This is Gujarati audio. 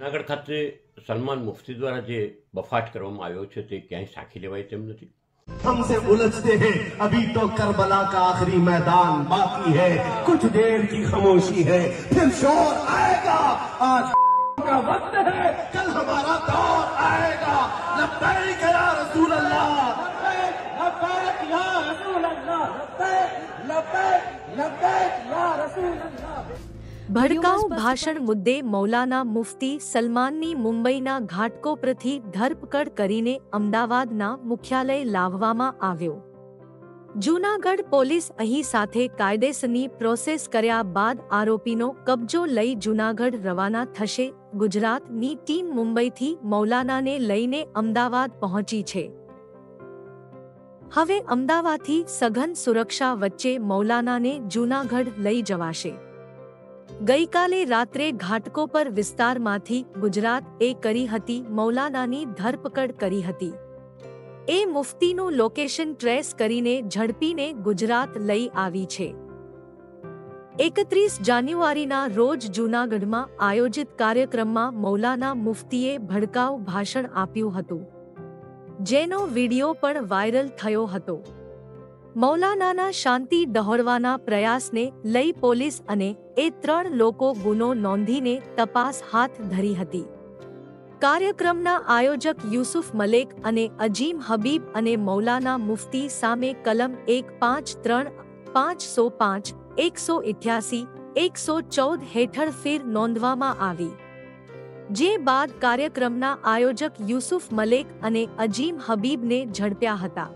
જુનાગઢ ખાતે સલમાન મુફ્તી દ્વારા જે બફાટ કરવામાં આવ્યો છે તે ક્યાંય સાખી લેવાય તેમ નથી हमसे उलझते हैं अभी तो करबला का आखिरी मैदान बाकी है कुछ देर की खामोशी है फिर शोर आएगा आज का वक्त है कल हमारा दौर आएगा लब्बैक या रसूल अल्लाह लब्बैक या रसूल अल्लाह लब्बैक लब्बैक लब्बैक या रसूल अल्लाह ભડકાઉ ભાષણ મુદ્દે મૌલાના મુફ્તી સલમાનની મુંબઈના ઘાટકોપરથી ધરપકડ કરીને અમદાવાદના મુખ્યાલય લાવવામાં આવ્યો. જૂનાગઢ પોલીસ અહીં સાથે કાયદેસરની પ્રોસેસ કર્યા બાદ આરોપીનો કબજો લઈ જૂનાગઢ રવાના થશે. ગુજરાતની ટીમ મુંબઈથી મૌલાનાને લઈને અમદાવાદ પહોંચી છે. હવે અમદાવાદથી સઘન સુરક્ષા વચ્ચે મૌલાનાને જૂનાગઢ લઈ જવાશે. ગઈકાલે રાત્રે ઘાટકોપર વિસ્તારમાંથી ગુજરાત એ કરી હતી મૌલાનાની ધરપકડ કરી હતી. એ મુફ્તીનું લોકેશન ટ્રેસ કરીને ઝડપીને ગુજરાત લઈ આવી છે. એકત્રીસ જાન્યુઆરીના રોજ જૂનાગઢમાં આયોજિત કાર્યક્રમમાં મૌલાના મુફતીએ ભડકાઉ ભાષણ આપ્યું હતું. જેનો વિડિયો પણ વાયરલ થયો હતો. મૌલાનાના શાંતિ ડહોળવાના પ્રયાસને લઈ પોલીસ અને એ ત્રણ લોકો ગુનો નોંધીને તપાસ હાથ ધરી હતી. કાર્યક્રમના આયોજક યુસુફ મલેક અને અજીમ હબીબ અને મૌલાના મુફ્તી સામે કલમ એક પાંચ ત્રણ પાંચસો પાંચ એકસો ઇઠ્યાસી એકસો ચૌદ હેઠળ ફેર નોંધવામાં આવી. જે બાદ કાર્યક્રમના આયોજક યુસુફ મલેક અને અજીમ હબીબને ઝડપ્યા હતા.